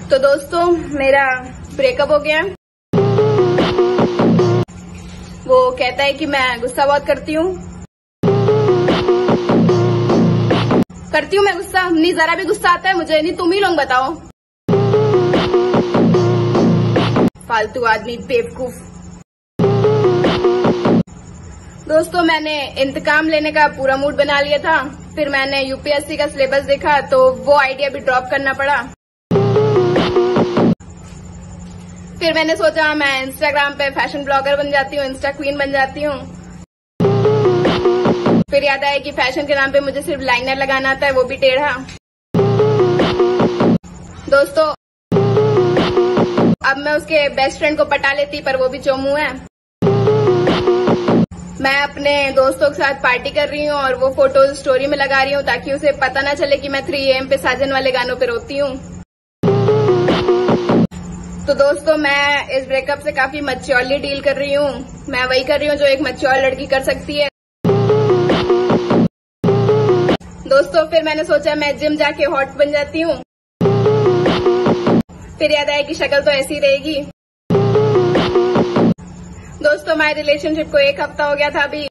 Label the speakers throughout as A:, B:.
A: तो दोस्तों, मेरा ब्रेकअप हो गया। वो कहता है कि मैं गुस्सा बहुत करती हूँ। करती हूँ मैं गुस्सा, नहीं, जरा भी गुस्सा आता है, मुझे नहीं, तुम ही लोग बताओ। फालतू आदमी, बेवकूफ़। दोस्तों, मैंने इंतकाम लेने का पूरा मूड बना लिया था। फिर मैंने यूपीएससी का सिलेबस देखा तो वो आइडिया भी ड्रॉप करना पड़ा। फिर मैंने सोचा, मैं इंस्टाग्राम पे फ़ैशन ब्लॉगर बन जाती हूँ इंस्टा क्वीन बन जाती हूँ। फिर याद आया कि फ़ैशन के नाम पे मुझे सिर्फ़ लाइनर लगाना आता है वो भी टेढ़ा। दोस्तों, अब मैं उसके बेस्ट फ्रेंड को पटा लेती, पर वो भी चोमू है। मैं अपने दोस्तों के साथ पार्टी कर रही हूँ और वो फ़ोटो स्टोरी में लगा रही हूँ, ताकि उसे पता ना चले कि मैं थ्री एम पे साजन वाले गानों पे रोती हूँ। तो दोस्तों, मैं इस ब्रेकअप से काफ़ी मच्योरली डील कर रही हूँ। मैं वही कर रही हूँ जो एक मच्योर लड़की कर सकती है। दोस्तों, फिर मैंने सोचा मैं जिम जाके हॉट बन जाती हूँ। फिर याद आया कि शक्ल तो ऐसी रहेगी। दोस्तों हमारे रिलेशनशिप को एक हफ़्ता हो गया था अभी।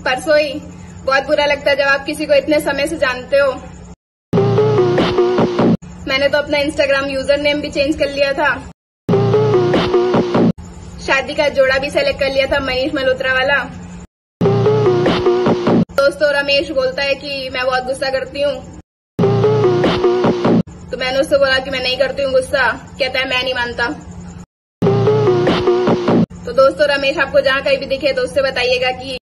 A: परसों ही, बहुत बुरा लगता है जब आप किसी को इतने समय से जानते हो। मैंने तो अपना इंस्टाग्राम यूज़र नेम भी चेंज कर लिया था। शादी का जोड़ा भी सेलेक्ट कर लिया था मनीष मल्होत्रा वाला। दोस्तों, रमेश बोलता है कि मैं बहुत गुस्सा करती हूँ। तो मैंने उससे बोला कि मैं नहीं करती हूँ गुस्सा। कहता है, मैं नहीं मानता। तो दोस्तों, रमेश आपको जहाँ कहीं भी दिखे तो उससे बताइएगा कि